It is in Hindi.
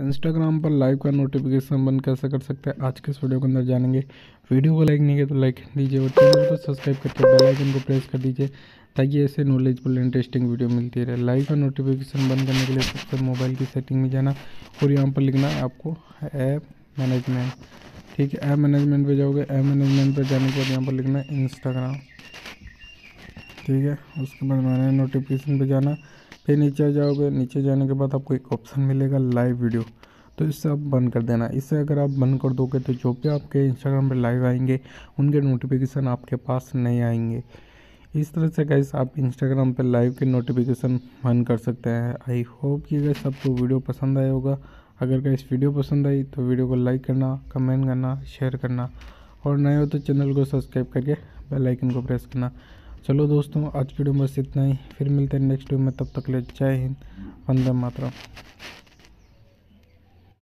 इंस्टाग्राम पर लाइव का नोटिफिकेशन बंद कैसे कर सकते हैं? आज के इस वीडियो के अंदर जानेंगे। वीडियो को लाइक नहीं किया तो लाइक दीजिए और चैनल को सब्सक्राइब करके बेल आइकन को प्रेस कर दीजिए, ताकि ऐसे नॉलेजफुल इंटरेस्टिंग वीडियो मिलती रहे। लाइव का नोटिफिकेशन बंद करने के लिए सबसे मोबाइल की सेटिंग में जाना और यहाँ पर लिखना है आपको ऐप मैनेजमेंट ठीक है ऐप मैनेजमेंट पर जाओगे ऐप मैनेजमेंट पर जाने के बाद यहाँ पर लिखना है इंस्टाग्राम ठीक है, उसके बाद मैंने नोटिफिकेशन पर जाना। फिर नीचे जाओगे, नीचे जाने के बाद आपको एक ऑप्शन मिलेगा लाइव वीडियो तो इससे आप बंद कर देना। इससे अगर आप बंद कर दोगे तो जो भी आपके इंस्टाग्राम पे लाइव आएँगे, उनके नोटिफिकेशन आपके पास नहीं आएँगे। इस तरह से गैस आप इंस्टाग्राम पे लाइव के नोटिफिकेशन बंद कर सकते हैं। आई होप ये गैस आपको वीडियो पसंद आया होगा। अगर गैस वीडियो पसंद आई तो वीडियो को लाइक करना कमेंट करना शेयर करना। और नए हो तो चैनल को सब्सक्राइब करके बेल आइकन को प्रेस करना। चलो दोस्तों, आज वीडियो में बस इतना ही। फिर मिलते हैं नेक्स्ट वीडियो में, तब तक ले, जय हिंद, वंदे मातरम।